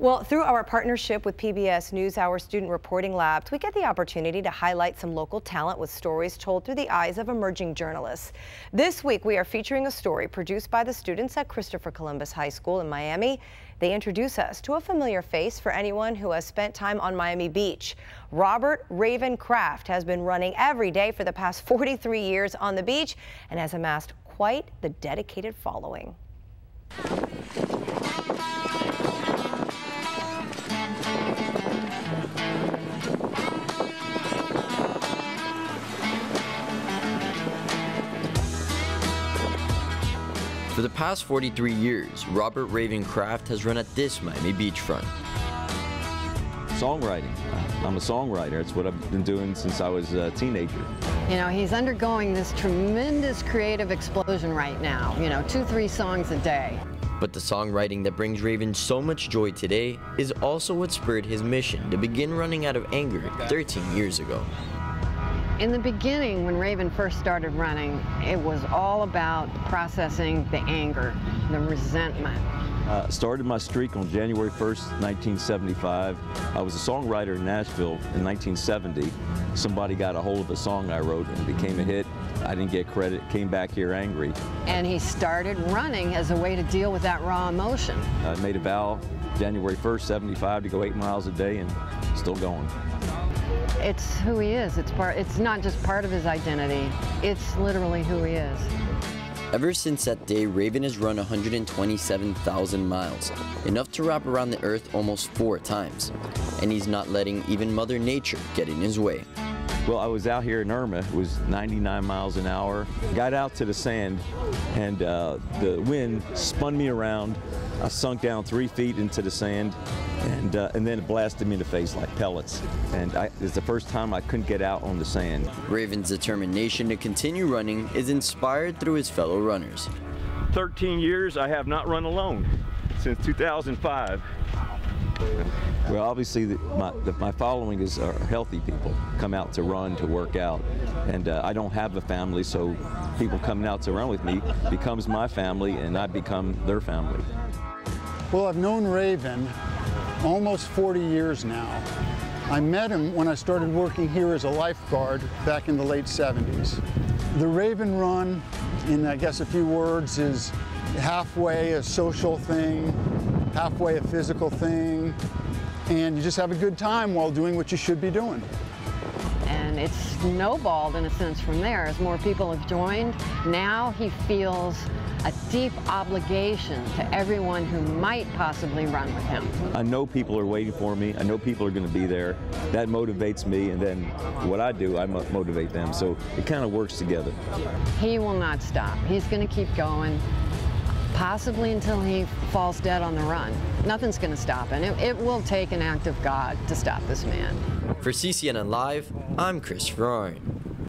Well, through our partnership with PBS NewsHour Student Reporting Labs, we get the opportunity to highlight some local talent with stories told through the eyes of emerging journalists. This week, we are featuring a story produced by the students at Christopher Columbus High School in Miami. They introduce us to a familiar face for anyone who has spent time on Miami Beach. Robert Raven Kraft has been running every day for the past 43 years on the beach and has amassed quite the dedicated following. For the past 43 years, Robert Raven Kraft has run at this Miami beachfront. Songwriting. I'm a songwriter. It's what I've been doing since I was a teenager. You know, he's undergoing this tremendous creative explosion right now. You know, two, three songs a day. But the songwriting that brings Raven so much joy today is also what spurred his mission to begin running out of anger 13 years ago. In the beginning, when Raven first started running, it was all about processing the anger, the resentment. Uh, started my streak on January 1st, 1975. I was a songwriter in Nashville in 1970. Somebody got a hold of a song I wrote and it became a hit. I didn't get credit, came back here angry. And he started running as a way to deal with that raw emotion. I made a vow January 1st, 75 to go eight miles a day and still going. It's who he is. It's part. It's not just part of his identity. It's literally who he is. Ever since that day, Raven has run 127,000 miles, enough to wrap around the earth almost four times. And he's not letting even Mother Nature get in his way. Well, I was out here in Irma, it was 99 miles an hour. Got out to the sand and uh, the wind spun me around. I sunk down three feet into the sand and, uh, and then it blasted me in the face like pellets. And I, it's the first time I couldn't get out on the sand. Raven's determination to continue running is inspired through his fellow runners. 13 years I have not run alone since 2005. Well, obviously, the, my, the, my following is are healthy people, come out to run, to work out. And uh, I don't have a family, so people coming out to run with me becomes my family, and I become their family. Well, I've known Raven almost 40 years now. I met him when I started working here as a lifeguard back in the late 70s. The Raven Run, in I guess a few words, is halfway a social thing, halfway a physical thing, and you just have a good time while doing what you should be doing. And it's snowballed in a sense from there. As more people have joined, now he feels a deep obligation to everyone who might possibly run with him. I know people are waiting for me. I know people are going to be there. That motivates me, and then what I do, I motivate them. So it kind of works together. He will not stop. He's going to keep going possibly until he falls dead on the run. Nothing's going to stop him. It, it, will take an act of God to stop this man. For CCNN Live, I'm Chris Roaring.